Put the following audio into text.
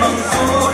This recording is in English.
Oh.